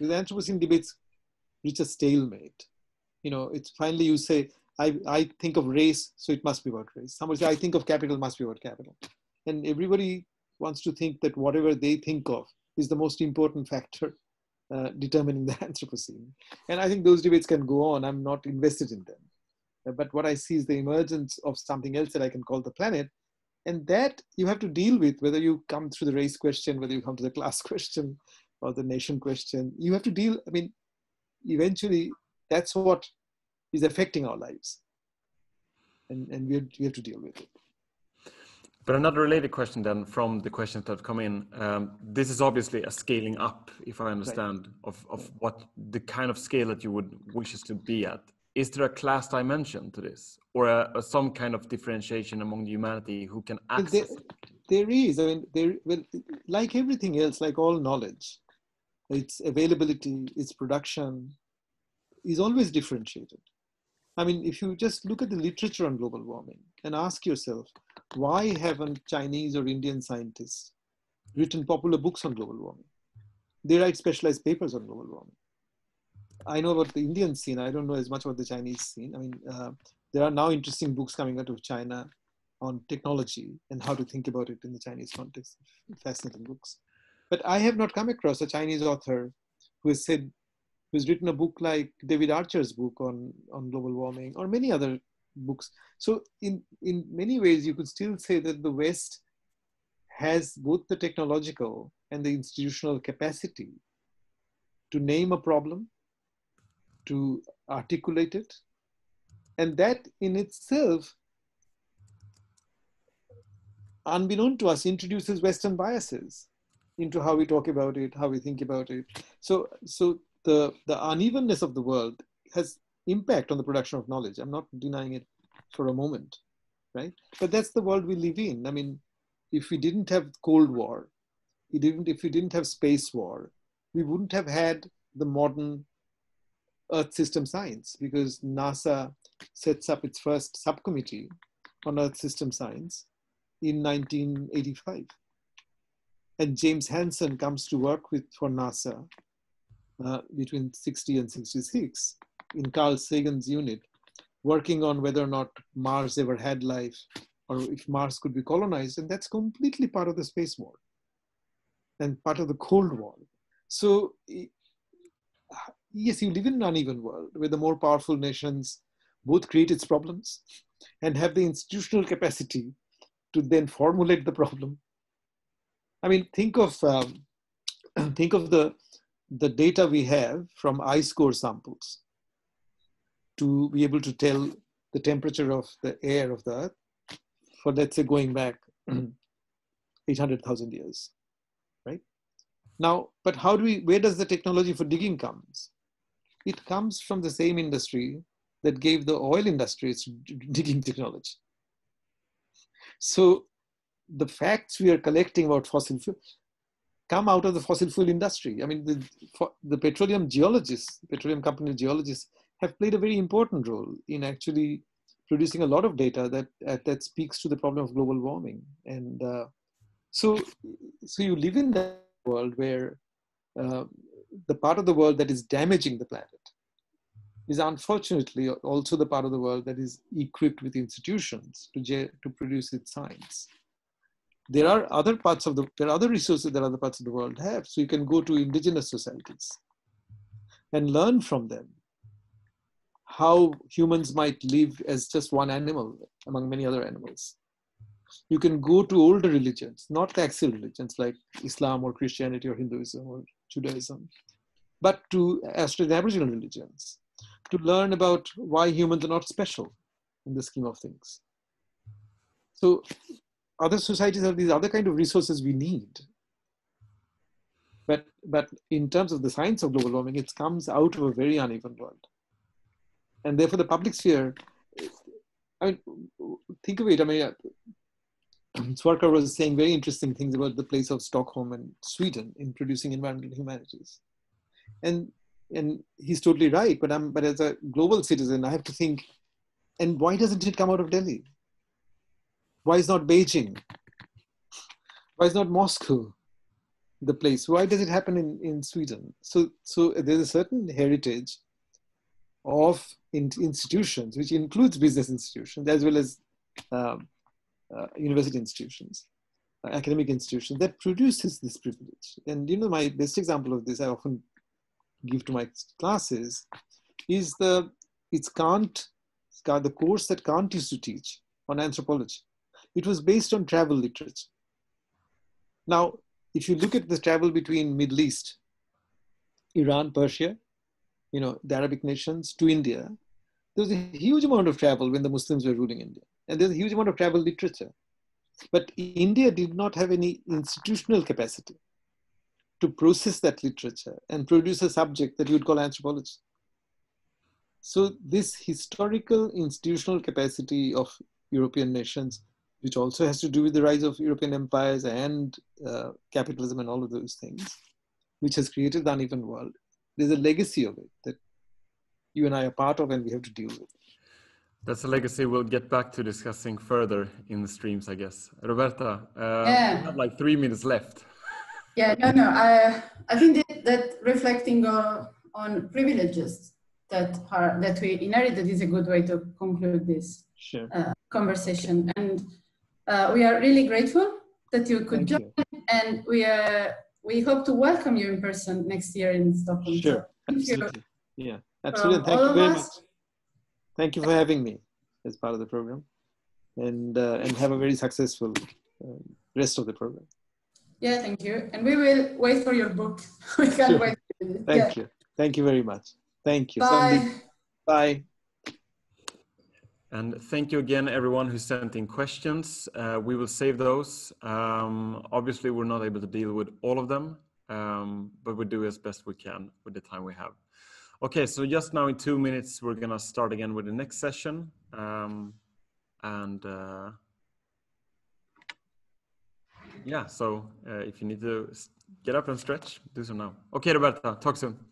the anthropocene debates reach a stalemate you know it's finally you say I, I think of race, so it must be about race. Somebody say, I think of capital, must be about capital. And everybody wants to think that whatever they think of is the most important factor uh, determining the Anthropocene. And I think those debates can go on. I'm not invested in them. Uh, But what I see is the emergence of something else that I can call the planet. And that you have to deal with, whether you come through the race question, whether you come to the class question or the nation question. You have to deal, I mean, eventually that's what is affecting our lives. And, and we, have, we have to deal with it. But another related question then from the questions that have come in. Um, this is obviously a scaling up, if I understand, of, of what the kind of scale that you would wish us to be at. Is there a class dimension to this or a, a some kind of differentiation among the humanity who can Well, access there, there is, I mean, there, well, like everything else, like all knowledge, its availability, its production is always differentiated. I mean, if you just look at the literature on global warming and ask yourself, why haven't Chinese or Indian scientists written popular books on global warming? They write specialized papers on global warming. I know about the Indian scene. I don't know as much about the Chinese scene. I mean, uh, there are now interesting books coming out of China on technology and how to think about it in the Chinese context. Fascinating books. But I have not come across a Chinese author who has said, who's written a book like David Archer's book on, on global warming or many other books. So in, in many ways, you could still say that the West has both the technological and the institutional capacity to name a problem, to articulate it, and that in itself unbeknown to us introduces western biases into how we talk about it, how we think about it. So, so the, the unevenness of the world has impact on the production of knowledge. I'm not denying it for a moment, right? But that's the world we live in. I mean, if we didn't have Cold War, we didn't, if we didn't have space war, we wouldn't have had the modern Earth system science because NASA sets up its first subcommittee on Earth system science in 1985. And James Hansen comes to work with for NASA uh, between 60 and 66 in Carl Sagan's unit, working on whether or not Mars ever had life or if Mars could be colonized. And that's completely part of the space war and part of the Cold War. So yes, you live in an uneven world where the more powerful nations both create its problems and have the institutional capacity to then formulate the problem. I mean, think of um, think of the the data we have from ice core samples to be able to tell the temperature of the air of the earth for let's say going back 800,000 years, right? Now, but how do we, where does the technology for digging comes? It comes from the same industry that gave the oil industry its digging technology. So the facts we are collecting about fossil fuel come out of the fossil fuel industry. I mean, the, the petroleum geologists, petroleum company geologists have played a very important role in actually producing a lot of data that, uh, that speaks to the problem of global warming. And uh, so, so you live in that world where uh, the part of the world that is damaging the planet is unfortunately also the part of the world that is equipped with institutions to, to produce its science. There are other parts of the, there are other resources that other parts of the world have. So you can go to indigenous societies and learn from them how humans might live as just one animal among many other animals. You can go to older religions, not axial religions like Islam or Christianity or Hinduism or Judaism, but to Australian Aboriginal religions to learn about why humans are not special in the scheme of things. So other societies have these other kind of resources we need. But, but in terms of the science of global warming, it comes out of a very uneven world. And therefore the public sphere, I mean, think of it, I mean, uh, Sverker was saying very interesting things about the place of Stockholm and Sweden in producing environmental humanities. And and he's totally right. But I'm but as a global citizen, I have to think, and why doesn't it come out of Delhi? Why is not Beijing? Why is not Moscow the place? Why does it happen in, in Sweden? So so there's a certain heritage of in, institutions, which includes business institutions as well as um, uh, university institutions, uh, academic institutions that produces this privilege. And you know, my best example of this, I often give to my classes is the it's Kant, the course that Kant used to teach on anthropology. It was based on travel literature. Now, if you look at the travel between Middle East, Iran, Persia, you know, the Arabic nations to India, there was a huge amount of travel when the Muslims were ruling India. And there's a huge amount of travel literature. But India did not have any institutional capacity to process that literature and produce a subject that you would call anthropology. So this historical institutional capacity of European nations, which also has to do with the rise of European empires and uh, capitalism and all of those things, which has created the uneven world, there's a legacy of it that you and I are part of and we have to deal with. That's a legacy we'll get back to discussing further in the streams, I guess. Roberta, uh, yeah. we have like three minutes left. Yeah, no, no. I, I think that, that reflecting on, on privileges that are that we inherited is a good way to conclude this sure. uh, conversation. And uh, we are really grateful that you could Thank join, you. and we uh, we hope to welcome you in person next year in Stockholm. Sure, So thank you absolutely. Yeah, absolutely. Thank you very us. much. Thank you for having me as part of the program, and uh, and have a very successful um, rest of the program. Yeah, thank you. And we will wait for your book. we can't Sure. wait. Thank yeah. you. Thank you very much. Thank you. Bye. Sandeep, Bye. And thank you again, everyone who sent in questions. Uh, we will save those. Um, obviously, we're not able to deal with all of them, um, but we do as best we can with the time we have. Okay, so just now in two minutes, we're gonna start again with the next session. Um, and uh, yeah, so uh, if you need to get up and stretch, do so now. Okay, Roberta, talk soon.